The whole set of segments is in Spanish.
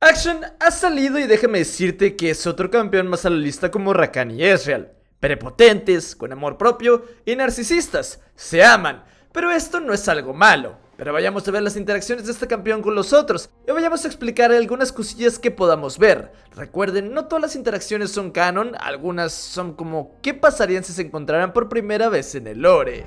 Action ha salido y déjame decirte que es otro campeón más a la lista como Rakan y Ezreal. Prepotentes, con amor propio y narcisistas. Se aman. Pero esto no es algo malo. Pero vayamos a ver las interacciones de este campeón con los otros y vayamos a explicar algunas cosillas que podamos ver. Recuerden, no todas las interacciones son canon, algunas son como qué pasarían si se encontraran por primera vez en el lore.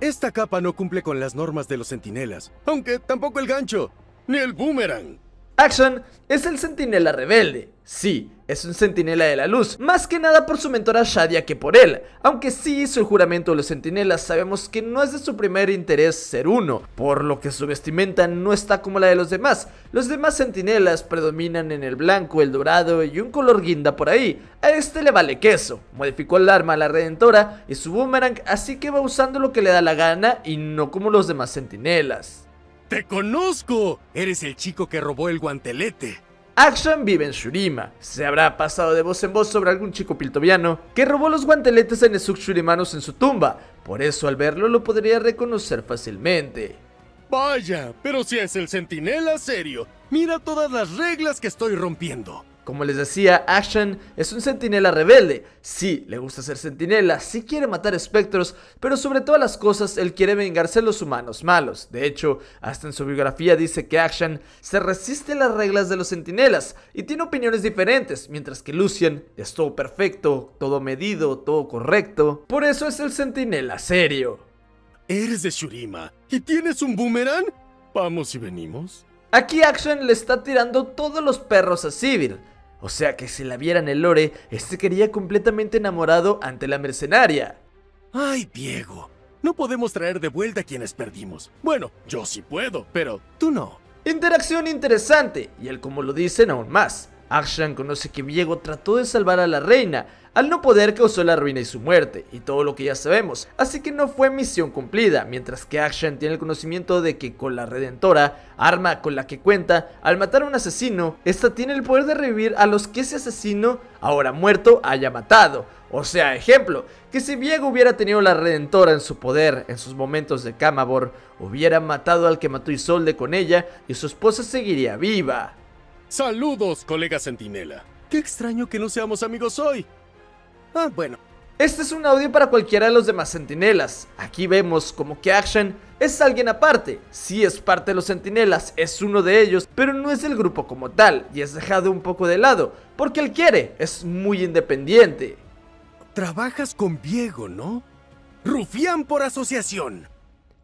Esta capa no cumple con las normas de los centinelas, aunque tampoco el gancho, ni el boomerang. Action es el centinela rebelde. Sí, es un centinela de la luz, más que nada por su mentora Shadia que por él. Aunque sí hizo el juramento de los centinelas, sabemos que no es de su primer interés ser uno, por lo que su vestimenta no está como la de los demás. Los demás centinelas predominan en el blanco, el dorado y un color guinda por ahí. A este le vale queso. Modificó el arma a la redentora y su boomerang, así que va usando lo que le da la gana y no como los demás centinelas. ¡Te conozco! Eres el chico que robó el guantelete. Action vive en Shurima. Se habrá pasado de voz en voz sobre algún chico piltoviano que robó los guanteletes a Nesuk Shurimanos en su tumba. Por eso al verlo lo podría reconocer fácilmente. Vaya, pero si es el centinela serio, mira todas las reglas que estoy rompiendo. Como les decía, Action es un centinela rebelde. Sí, le gusta ser centinela, sí quiere matar espectros, pero sobre todas las cosas él quiere vengarse de los humanos malos. De hecho, hasta en su biografía dice que Action se resiste a las reglas de los centinelas y tiene opiniones diferentes, mientras que Lucian es todo perfecto, todo medido, todo correcto. Por eso es el centinela serio. Eres de Shurima y tienes un boomerang. Vamos y venimos. Aquí Action le está tirando todos los perros a Sivir. O sea que si la viera en el lore, este quería completamente enamorado ante la mercenaria. Ay, Diego, no podemos traer de vuelta a quienes perdimos. Bueno, yo sí puedo, pero tú no. Interacción interesante, y él como lo dicen aún más. Akshan conoce que Viego trató de salvar a la reina, al no poder causó la ruina y su muerte, y todo lo que ya sabemos, así que no fue misión cumplida, mientras que Akshan tiene el conocimiento de que con la Redentora, arma con la que cuenta, al matar a un asesino, esta tiene el poder de revivir a los que ese asesino, ahora muerto, haya matado. O sea, ejemplo, que si Viego hubiera tenido la Redentora en su poder en sus momentos de Camabor, hubiera matado al que mató Isolde con ella y su esposa seguiría viva. Saludos, colega Centinela. Qué extraño que no seamos amigos hoy. Ah, bueno. Este es un audio para cualquiera de los demás centinelas. Aquí vemos como que Action es alguien aparte. Sí es parte de los centinelas, es uno de ellos, pero no es el grupo como tal y es dejado un poco de lado, porque él quiere, es muy independiente. Trabajas con Diego, ¿no? Rufián por asociación.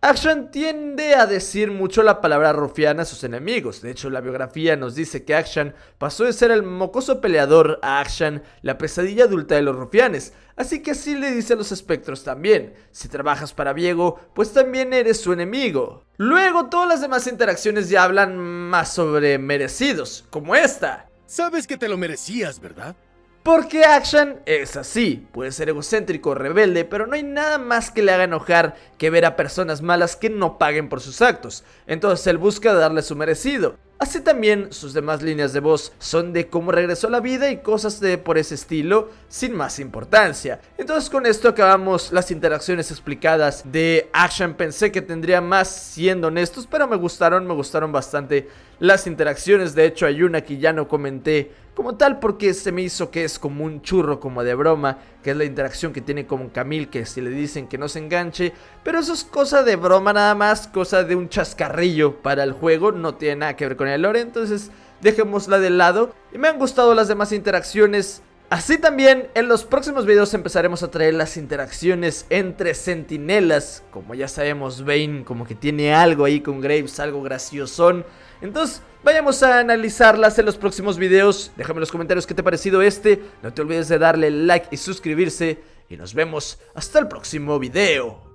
Action tiende a decir mucho la palabra rufián a sus enemigos. De hecho, la biografía nos dice que Action pasó de ser el mocoso peleador a Action la pesadilla adulta de los rufianes. Así que así le dice a los espectros también. Si trabajas para Viego, pues también eres su enemigo. Luego, todas las demás interacciones ya hablan más sobre merecidos, como esta. Sabes que te lo merecías, ¿verdad? Porque Action es así, puede ser egocéntrico, rebelde, pero no hay nada más que le haga enojar que ver a personas malas que no paguen por sus actos. Entonces él busca darle su merecido. Así también sus demás líneas de voz son de cómo regresó a la vida y cosas de por ese estilo sin más importancia. Entonces con esto acabamos las interacciones explicadas de Action. Pensé que tendría más siendo honestos, pero me gustaron, me gustaron bastante las interacciones. De hecho hay una que ya no comenté como tal porque se me hizo que es como un churro como de broma, que es la interacción que tiene con Camille, que si le dicen que no se enganche, pero eso es cosa de broma nada más, cosa de un chascarrillo para el juego, no tiene nada que ver con el lore, entonces dejémosla de lado. Y me han gustado las demás interacciones, Así también en los próximos videos empezaremos a traer las interacciones entre sentinelas. Como ya sabemos, Bane como que tiene algo ahí con Graves, algo graciosón. Entonces, vayamos a analizarlas en los próximos videos. Déjame en los comentarios qué te ha parecido este. No te olvides de darle like y suscribirse. Y nos vemos hasta el próximo video.